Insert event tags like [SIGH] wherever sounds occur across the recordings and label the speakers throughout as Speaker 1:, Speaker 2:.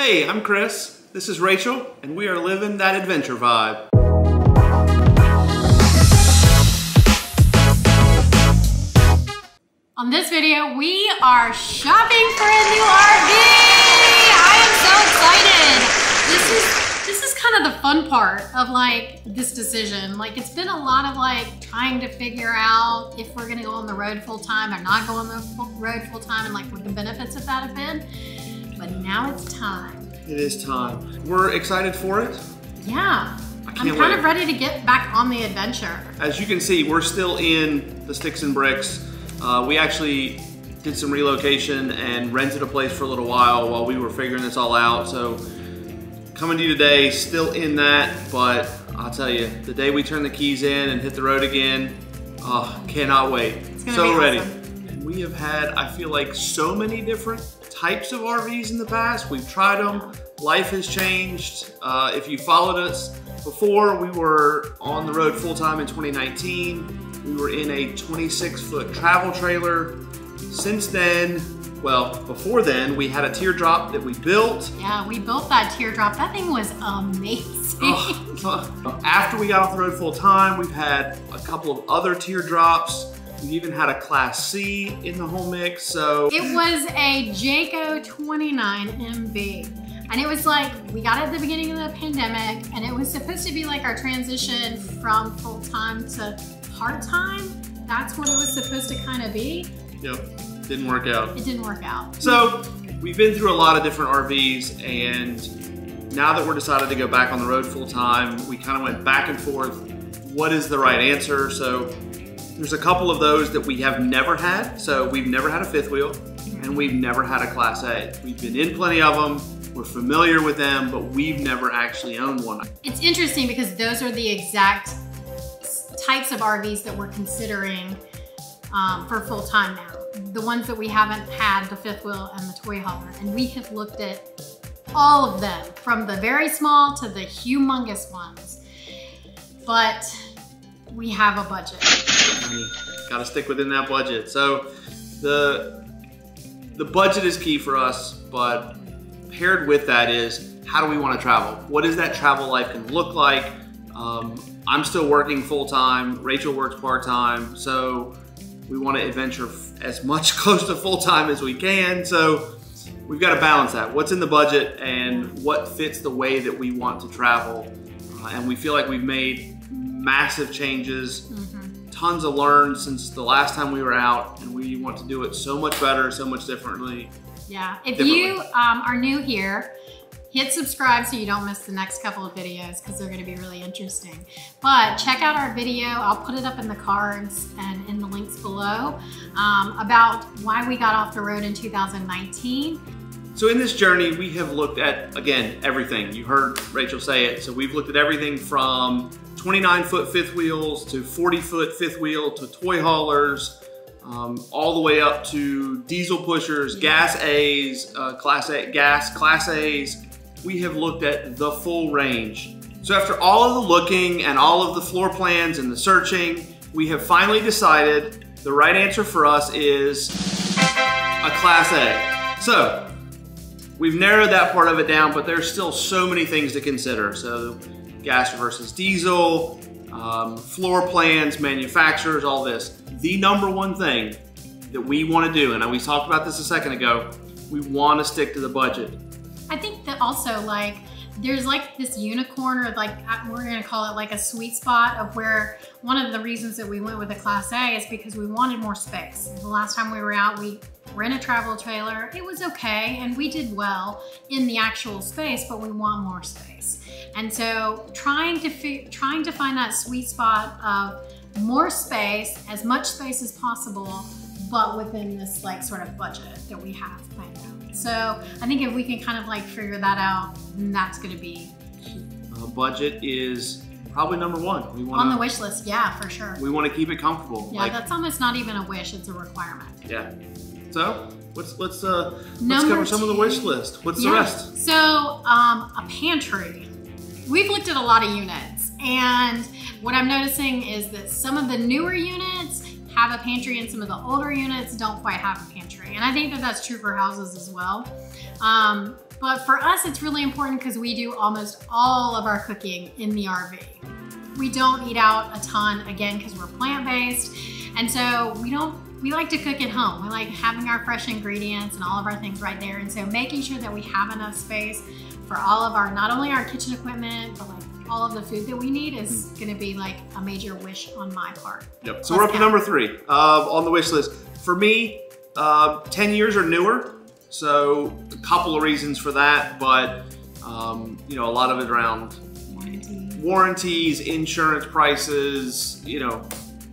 Speaker 1: Hey, I'm Chris. This is Rachel, and we are living that adventure vibe.
Speaker 2: On this video, we are shopping for a new RV. I am so excited. This is this is kind of the fun part of like this decision. Like it's been a lot of like trying to figure out if we're gonna go on the road full time or not go on the road full time and like what the benefits of that have been. But now it's time.
Speaker 1: It is time. We're excited for it.
Speaker 2: Yeah.
Speaker 1: I
Speaker 2: I'm kind
Speaker 1: wait.
Speaker 2: of ready to get back on the adventure.
Speaker 1: As you can see, we're still in the Sticks and Bricks. Uh, we actually did some relocation and rented a place for a little while while we were figuring this all out. So coming to you today, still in that, but I'll tell you, the day we turn the keys in and hit the road again, oh, cannot wait. So
Speaker 2: be
Speaker 1: ready. And we have had, I feel like, so many different types of RVs in the past. We've tried them. Life has changed. Uh, if you followed us before, we were on the road full time in 2019. We were in a 26 foot travel trailer. Since then, well, before then, we had a teardrop that we built.
Speaker 2: Yeah, we built that teardrop. That thing was amazing.
Speaker 1: Ugh. After we got off the road full time, we've had a couple of other teardrops. We even had a Class C in the whole mix. So
Speaker 2: It was a Jayco 29MB. And it was like, we got it at the beginning of the pandemic, and it was supposed to be like our transition from full time to part time. That's what it was supposed to kind of be.
Speaker 1: Yep, didn't work out.
Speaker 2: It didn't work out.
Speaker 1: So we've been through a lot of different RVs, and now that we're decided to go back on the road full time, we kind of went back and forth. What is the right answer? So there's a couple of those that we have never had. So we've never had a fifth wheel, and we've never had a Class A. We've been in plenty of them. We're familiar with them, but we've never actually owned one.
Speaker 2: It's interesting because those are the exact types of RVs that we're considering um, for full time now. The ones that we haven't had, the fifth wheel and the toy hauler. And we have looked at all of them from the very small to the humongous ones. But we have a budget.
Speaker 1: Got to stick within that budget. So the the budget is key for us, but paired with that is how do we want to travel? What is that travel life can look like? Um, I'm still working full time. Rachel works part time, so we want to adventure as much [LAUGHS] close to full time as we can. So we've got to balance that. What's in the budget and what fits the way that we want to travel? Uh, and we feel like we've made massive changes tons of learned since the last time we were out, and we want to do it so much better, so much differently.
Speaker 2: Yeah. If
Speaker 1: Differently.
Speaker 2: you um, are new here, hit subscribe so you don't miss the next couple of videos because they're going to be really interesting. But check out our video. I'll put it up in the cards and in the links below um, about why we got off the road in 2019.
Speaker 1: So in this journey, we have looked at, again, everything. You heard Rachel say it. So we've looked at everything from 29 foot fifth wheels to 40 foot fifth wheel to toy haulers, um, all the way up to diesel pushers, gas A's, uh, class A, gas class A's. We have looked at the full range. So after all of the looking and all of the floor plans and the searching, we have finally decided the right answer for us is a class A. So We've narrowed that part of it down, but there's still so many things to consider. So, gas versus diesel, um, floor plans, manufacturers, all this. The number one thing that we want to do, and we talked about this a second ago, we want to stick to the budget.
Speaker 2: I think that also like there's like this unicorn or like uh, we're gonna call it like a sweet spot of where one of the reasons that we went with a class A is because we wanted more space. The last time we were out, we in a travel trailer. It was okay and we did well in the actual space, but we want more space. And so trying to trying to find that sweet spot of more space, as much space as possible, but within this like sort of budget that we have planned out. So I think if we can kind of like figure that out, that's going to be
Speaker 1: Uh, budget is probably number one. We want
Speaker 2: on the wish list. Yeah, for sure.
Speaker 1: we want to keep it comfortable.
Speaker 2: Yeah,
Speaker 1: Like,
Speaker 2: that's almost not even a wish; it's a requirement.
Speaker 1: yeah. So let's let's uh let's
Speaker 2: Number
Speaker 1: cover some of the wish list. What's the rest?
Speaker 2: So, um, a pantry. We've looked at a lot of units, and what I'm noticing is that some of the newer units have a pantry, and some of the older units don't quite have a pantry. And I think that that's true for houses as well. Um, But for us, it's really important because we do almost all of our cooking in the RV. We don't eat out a ton, again, because we're plant-based. And so we don't, we like to cook at home. We like having our fresh ingredients and all of our things right there. And so making sure that we have enough space for all of our, not only our kitchen equipment, but like all of the food that we need is gonna be like a major wish on my part.
Speaker 1: Yep. So we're up to number three uh, on the wish list. For me, uh, 10 years or newer. So a couple of reasons for that, but um, you know, a lot of it around warranties, insurance prices, you know,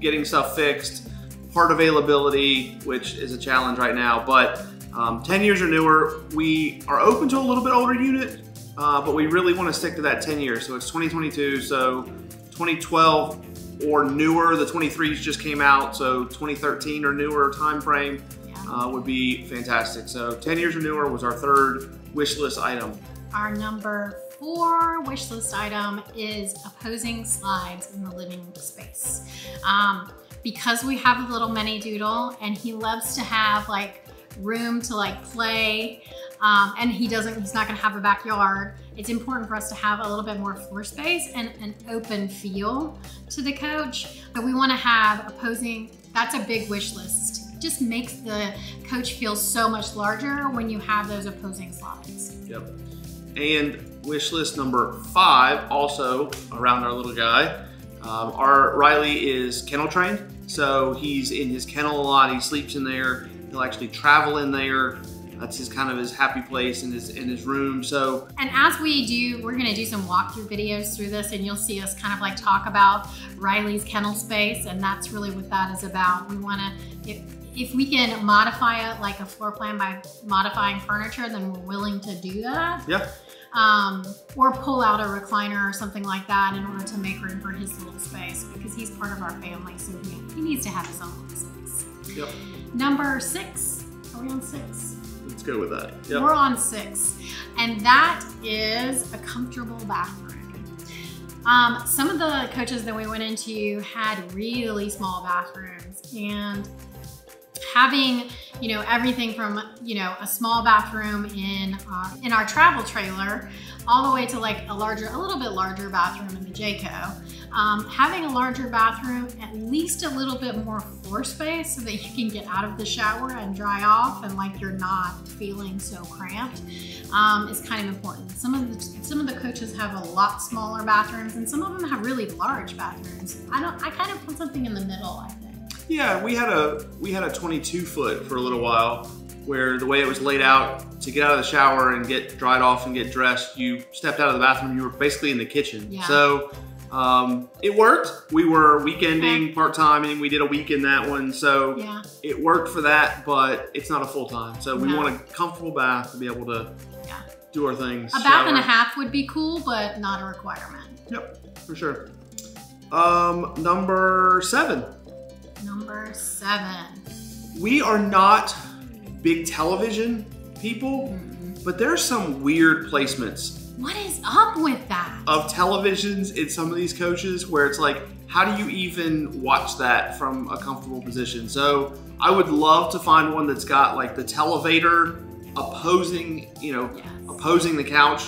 Speaker 1: getting stuff fixed, part availability, which is a challenge right now. But um, 10 years or newer, we are open to a little bit older unit, uh, but we really want to stick to that 10 years. So it's 2022, so 2012 or newer. The 23s just came out, so 2013 or newer time frame uh, would be fantastic. So 10 years or newer was our third wish list item.
Speaker 2: Our number four wish list item is opposing slides in the living space. Um, because we have a little mini doodle and he loves to have like room to like play um, and he doesn't, he's not gonna have a backyard. It's important for us to have a little bit more floor space and an open feel to the coach. But we wanna have opposing, that's a big wish list. Just makes the coach feel so much larger when you have those opposing slides.
Speaker 1: Yep. And wish list number five, also around our little guy. Um, our Riley is kennel trained, so he's in his kennel a lot. He sleeps in there. He'll actually travel in there. That's his kind of his happy place in his in his room. So
Speaker 2: And as we do, we're gonna do some walkthrough videos through this and you'll see us kind of like talk about Riley's kennel space and that's really what that is about. We wanna, if, if we can modify it like a floor plan by modifying furniture, then we're willing to do that.
Speaker 1: yeah,
Speaker 2: Um, or pull out a recliner or something like that in order to make room for his little space because he's part of our family, so he, he needs to have his own little space.
Speaker 1: Yep.
Speaker 2: Number six, are we on six?
Speaker 1: Let's go with that. Yep.
Speaker 2: We're on six, and that is a comfortable bathroom. Um, some of the coaches that we went into had really small bathrooms, and having you know everything from you know a small bathroom in our, in our travel trailer all the way to like a larger a little bit larger bathroom in the Jayco. Um, having a larger bathroom, at least a little bit more floor space so that you can get out of the shower and dry off and like you're not feeling so cramped um, is kind of important. Some of the some of the coaches have a lot smaller bathrooms and some of them have really large bathrooms. I don't I kind of put something in the middle, I think.
Speaker 1: Yeah, we had a we had a 22 foot for a little while, where the way it was laid out to get out of the shower and get dried off and get dressed, you stepped out of the bathroom, you were basically in the kitchen.
Speaker 2: Yeah.
Speaker 1: So um, it worked. We were weekending part time, and we did a week in that one, so
Speaker 2: Yeah.
Speaker 1: it worked for that. But it's not a full time, so we
Speaker 2: No.
Speaker 1: want a comfortable bath to be able to
Speaker 2: Yeah.
Speaker 1: do our things.
Speaker 2: A bath and a half would be cool, but not a requirement.
Speaker 1: Yep, for sure. Um, number seven.
Speaker 2: Number seven.
Speaker 1: we are not big television people,
Speaker 2: Mm-hmm.
Speaker 1: but there's some weird placements
Speaker 2: What is up with that?
Speaker 1: of televisions in some of these coaches where it's like, how do you even watch that from a comfortable position? So I would love to find one that's got like the televator opposing, you know,
Speaker 2: Yes.
Speaker 1: opposing the couch.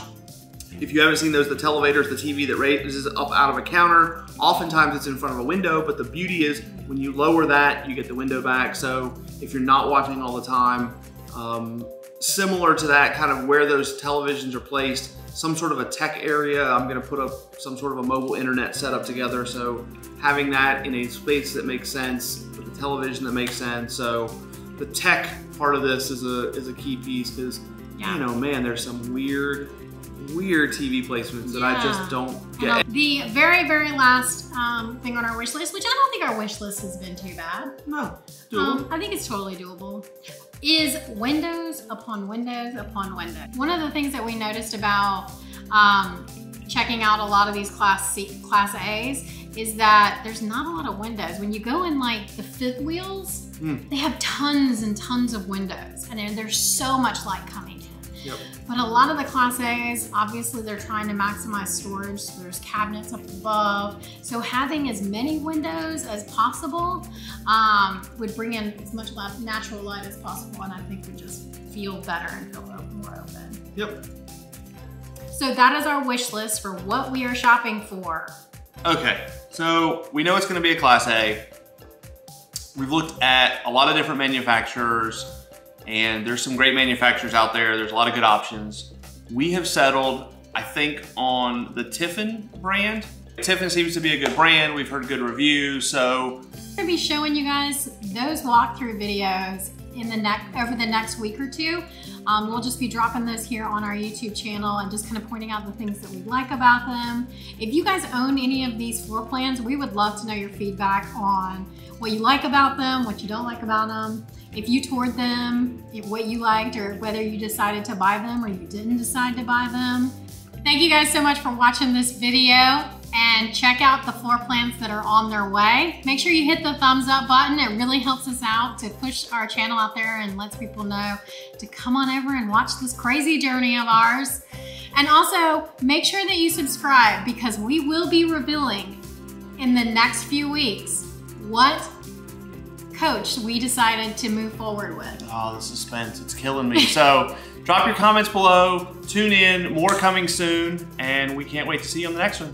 Speaker 1: If you haven't seen those, the televators, the TV that raises up out of a counter, oftentimes it's in front of a window, but the beauty is when you lower that, you get the window back. So if you're not watching all the time, um, similar to that, kind of where those televisions are placed, some sort of a tech area, I'm gonna put up some sort of a mobile internet setup together. So having that in a space that makes sense, with a television that makes sense. So the tech part of this is a, is a key piece because,
Speaker 2: Yeah.
Speaker 1: you know, man, there's some weird, weird TV placements that I just don't get.
Speaker 2: the very, very last um, thing on our wish list, which I don't think our wish list has been too bad.
Speaker 1: No, doable.
Speaker 2: Um, I think it's totally doable. Is windows upon windows upon windows. One of the things that we noticed about um, checking out a lot of these class C, class A's is that there's not a lot of windows. When you go in like the fifth wheels,
Speaker 1: Hmm.
Speaker 2: they have tons and tons of windows, and there's so much light coming in.
Speaker 1: Yep.
Speaker 2: But a lot of the Class A's, obviously they're trying to maximize storage. So there's cabinets up above. So having as many windows as possible um, would bring in as much natural light as possible and I think would just feel better and feel more open.
Speaker 1: Yep.
Speaker 2: So that is our wish list for what we are shopping for.
Speaker 1: Okay, so we know it's gonna be a Class A. We've looked at a lot of different manufacturers and there's some great manufacturers out there. There's a lot of good options. We have settled, I think, on the Tiffin brand. Tiffin seems to be a good brand. We've heard good reviews, so.
Speaker 2: I'm gonna be showing you guys those walkthrough videos in the next over the next week or two. Um, we'll just be dropping those here on our YouTube channel and just kind of pointing out the things that we like about them. If you guys own any of these floor plans, we would love to know your feedback on what you like about them, what you don't like about them if you toured them, what you liked, or whether you decided to buy them or you didn't decide to buy them. Thank you guys so much for watching this video and check out the floor plans that are on their way. Make sure you hit the thumbs up button. It really helps us out to push our channel out there and lets people know to come on over and watch this crazy journey of ours. And also make sure that you subscribe because we will be revealing in the next few weeks what coach we decided to move forward with.
Speaker 1: Oh, the suspense, it's killing me. so [LAUGHS] drop your comments below, tune in, more coming soon, and we can't wait to see you on the next one.